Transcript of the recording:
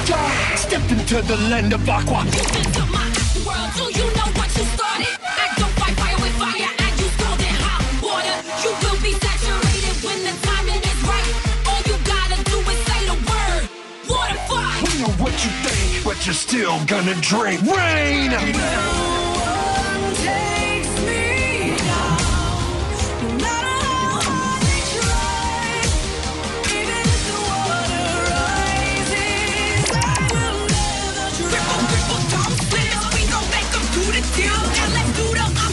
Step into the land of aqua. World, do you know what you started? I don't fight fire with fire, I use golden hot water. You will be saturated when the timing is right. All you gotta do is say the word. Water fight. We know what you think, but you're still gonna drink rain. let's do the